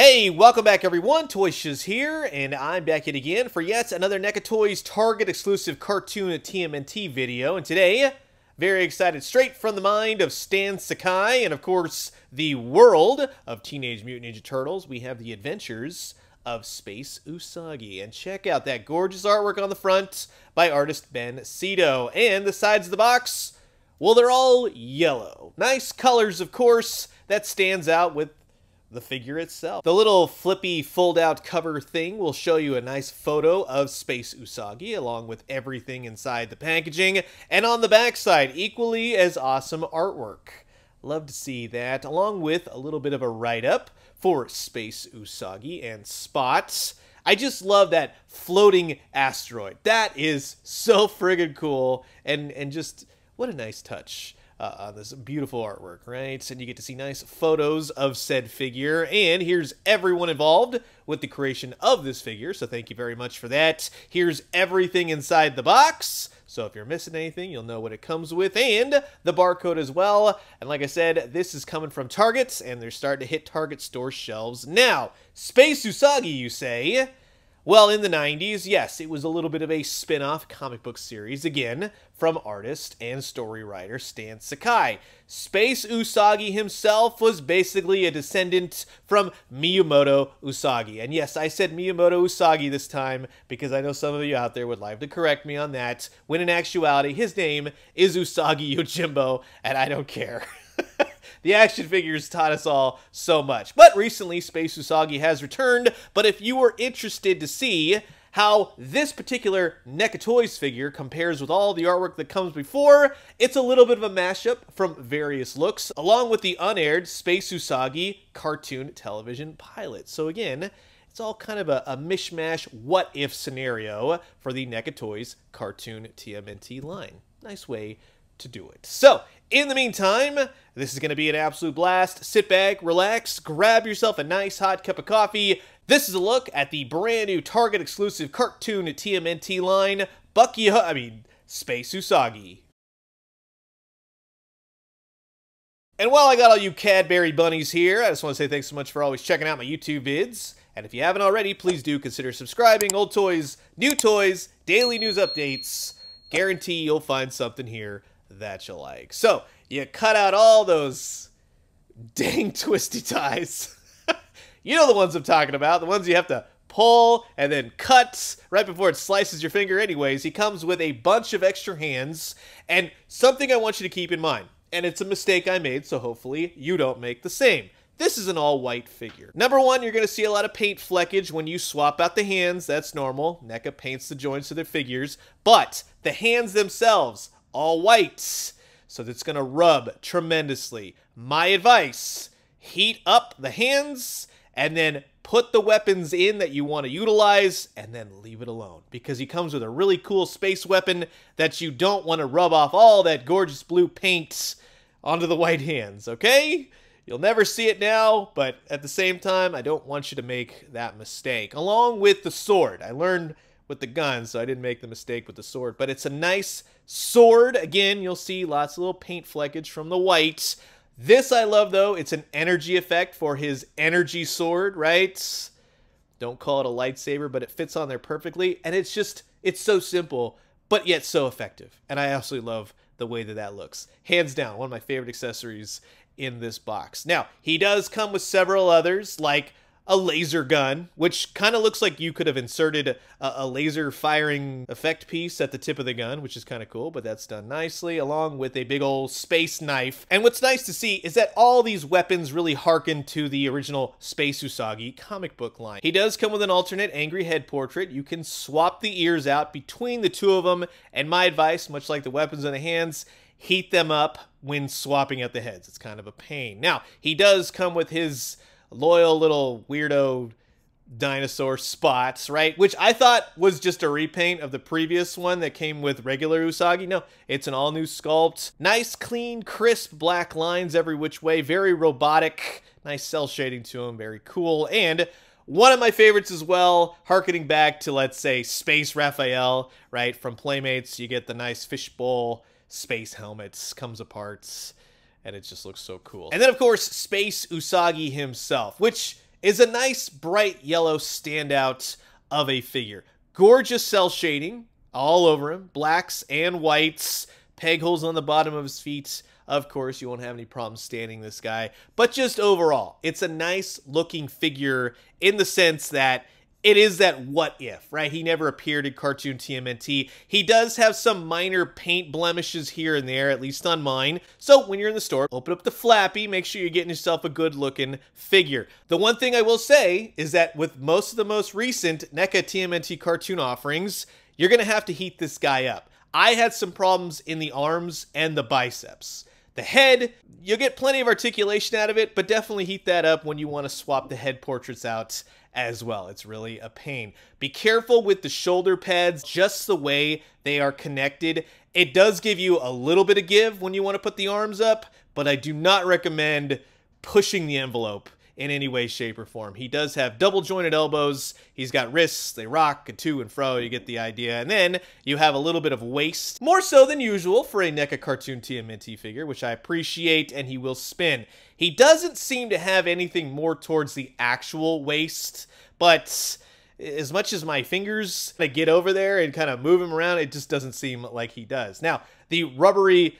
Hey, welcome back everyone, Toy Shiz here, and I'm back yet again for yet another NECA Toys Target exclusive cartoon TMNT video, and today, very excited, straight from the mind of Stan Sakai, and of course, the world of Teenage Mutant Ninja Turtles, we have the adventures of Space Usagi, and check out that gorgeous artwork on the front by artist Ben Cito, and the sides of the box, well, they're all yellow. Nice colors, of course, that stands out with the figure itself. The little flippy fold-out cover thing will show you a nice photo of Space Usagi along with everything inside the packaging, and on the backside, equally as awesome artwork. Love to see that, along with a little bit of a write-up for Space Usagi and Spots. I just love that floating asteroid. That is so friggin' cool, and, and just what a nice touch uh, on this beautiful artwork, right? And you get to see nice photos of said figure. And here's everyone involved with the creation of this figure, so thank you very much for that. Here's everything inside the box. So if you're missing anything, you'll know what it comes with, and the barcode as well. And like I said, this is coming from Targets and they're starting to hit Target store shelves now. Space Usagi, you say? Well, in the 90s, yes, it was a little bit of a spin off comic book series, again, from artist and story writer Stan Sakai. Space Usagi himself was basically a descendant from Miyamoto Usagi. And yes, I said Miyamoto Usagi this time because I know some of you out there would like to correct me on that, when in actuality, his name is Usagi Yojimbo, and I don't care. The action figures taught us all so much. But recently, Space Usagi has returned. But if you were interested to see how this particular NECA Toys figure compares with all the artwork that comes before, it's a little bit of a mashup from various looks, along with the unaired Space Usagi cartoon television pilot. So again, it's all kind of a, a mishmash what if scenario for the NECA Toys cartoon TMNT line. Nice way to do it. So, in the meantime, this is going to be an absolute blast. Sit back, relax, grab yourself a nice hot cup of coffee. This is a look at the brand new Target exclusive cartoon TMNT line, Bucky, I mean, Space Usagi. And while I got all you Cadbury bunnies here, I just want to say thanks so much for always checking out my YouTube vids. And if you haven't already, please do consider subscribing. Old toys, new toys, daily news updates. Guarantee you'll find something here that you like. So you cut out all those dang twisty ties. you know the ones I'm talking about, the ones you have to pull and then cut right before it slices your finger anyways. He comes with a bunch of extra hands and something I want you to keep in mind. And it's a mistake I made, so hopefully you don't make the same. This is an all-white figure. Number one, you're going to see a lot of paint fleckage when you swap out the hands. That's normal. NECA paints the joints of their figures. But the hands themselves all whites. So that's going to rub tremendously. My advice, heat up the hands and then put the weapons in that you want to utilize and then leave it alone because he comes with a really cool space weapon that you don't want to rub off all that gorgeous blue paint onto the white hands, okay? You'll never see it now, but at the same time, I don't want you to make that mistake. Along with the sword. I learned with the gun, so I didn't make the mistake with the sword. But it's a nice sword. Again, you'll see lots of little paint fleckage from the white. This I love, though. It's an energy effect for his energy sword, right? Don't call it a lightsaber, but it fits on there perfectly. And it's just, it's so simple, but yet so effective. And I absolutely love the way that that looks. Hands down, one of my favorite accessories in this box. Now, he does come with several others, like a laser gun, which kind of looks like you could have inserted a, a, laser firing effect piece at the tip of the gun, which is kind of cool, but that's done nicely, along with a big old space knife. And what's nice to see is that all these weapons really harken to the original Space Usagi comic book line. He does come with an alternate angry head portrait. You can swap the ears out between the two of them, and my advice, much like the weapons in the hands, heat them up when swapping out the heads. It's kind of a pain. Now, he does come with his loyal little weirdo dinosaur spots, right? Which I thought was just a repaint of the previous one that came with regular Usagi. No, it's an all new sculpt. Nice, clean, crisp black lines every which way. Very robotic. Nice cell shading to him. Very cool. And one of my favorites as well, harkening back to, let's say, Space Raphael, right? From Playmates, you get the nice fishbowl space helmets, comes apart and it just looks so cool. And then, of course, Space Usagi himself, which is a nice bright yellow standout of a figure. Gorgeous cell shading all over him, blacks and whites, peg holes on the bottom of his feet. Of course, you won't have any problems standing this guy, but just overall, it's a nice looking figure in the sense that it is that what if, right? He never appeared in cartoon TMNT. He does have some minor paint blemishes here and there, at least on mine. So when you're in the store, open up the flappy, make sure you're getting yourself a good looking figure. The one thing I will say is that with most of the most recent NECA TMNT cartoon offerings, you're going to have to heat this guy up. I had some problems in the arms and the biceps. The head, you'll get plenty of articulation out of it, but definitely heat that up when you want to swap the head portraits out as well. It's really a pain. Be careful with the shoulder pads, just the way they are connected. It does give you a little bit of give when you want to put the arms up, but I do not recommend pushing the envelope in any way, shape, or form. He does have double jointed elbows. He's got wrists. They rock to and fro. You get the idea. And then you have a little bit of waist, more so than usual for a NECA cartoon TMNT figure, which I appreciate, and he will spin. He doesn't seem to have anything more towards the actual waist, but as much as my fingers get over there and kind of move him around, it just doesn't seem like he does. Now, the rubbery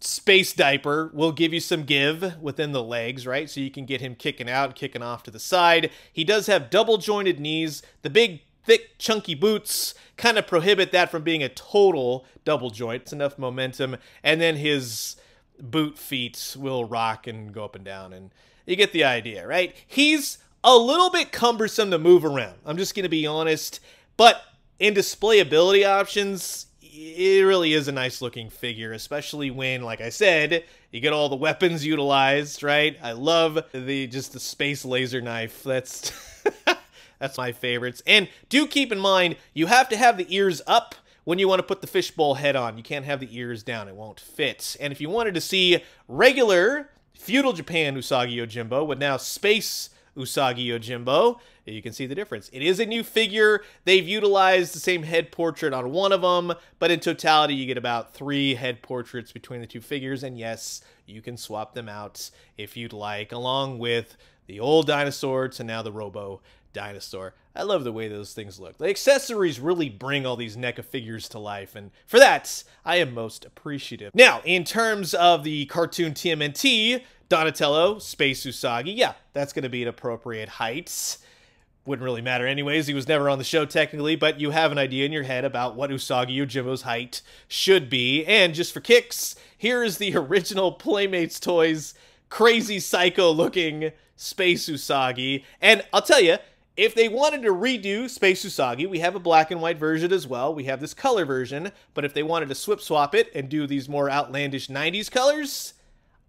space diaper will give you some give within the legs, right? So you can get him kicking out, kicking off to the side. He does have double jointed knees. The big, thick, chunky boots kind of prohibit that from being a total double joint. It's enough momentum. And then his boot feet will rock and go up and down. And you get the idea, right? He's a little bit cumbersome to move around. I'm just going to be honest. But in displayability options, it really is a nice looking figure, especially when, like I said, you get all the weapons utilized, right? I love the just the space laser knife. That's that's my favorites. And do keep in mind, you have to have the ears up when you want to put the fishbowl head on. You can't have the ears down, it won't fit. And if you wanted to see regular feudal Japan Usagi Yojimbo with now space Usagi Yojimbo, you can see the difference. It is a new figure. They've utilized the same head portrait on one of them, but in totality, you get about three head portraits between the two figures. And yes, you can swap them out if you'd like, along with the old dinosaur to now the Robo dinosaur. I love the way those things look. The accessories really bring all these NECA figures to life, and for that, I am most appreciative. Now, in terms of the cartoon TMNT, Donatello, Space Usagi, yeah, that's going to be an appropriate height wouldn't really matter anyways. He was never on the show technically, but you have an idea in your head about what Usagi Yojimbo's height should be. And just for kicks, here is the original Playmates Toys crazy psycho looking Space Usagi. And I'll tell you, if they wanted to redo Space Usagi, we have a black and white version as well. We have this color version, but if they wanted to swip swap it and do these more outlandish 90s colors,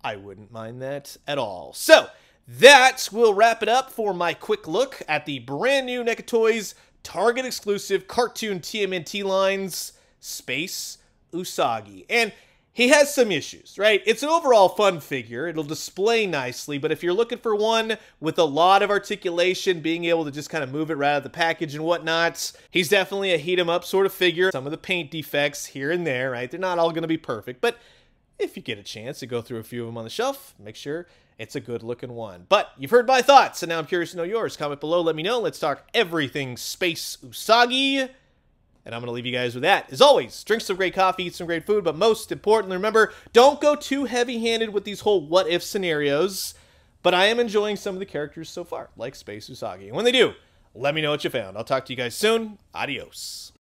I wouldn't mind that at all. So, that will wrap it up for my quick look at the brand new NECA Toys Target exclusive cartoon TMNT lines, Space Usagi. And he has some issues, right? It's an overall fun figure. It'll display nicely, but if you're looking for one with a lot of articulation, being able to just kind of move it right out of the package and whatnot, he's definitely a heat 'em up sort of figure. Some of the paint defects here and there, right? They're not all going to be perfect, but if you get a chance to go through a few of them on the shelf, make sure it's a good looking one. But you've heard my thoughts, and now I'm curious to know yours. Comment below, let me know. Let's talk everything Space Usagi. And I'm going to leave you guys with that. As always, drink some great coffee, eat some great food, but most importantly, remember, don't go too heavy handed with these whole what if scenarios. But I am enjoying some of the characters so far, like Space Usagi. And when they do, let me know what you found. I'll talk to you guys soon. Adios.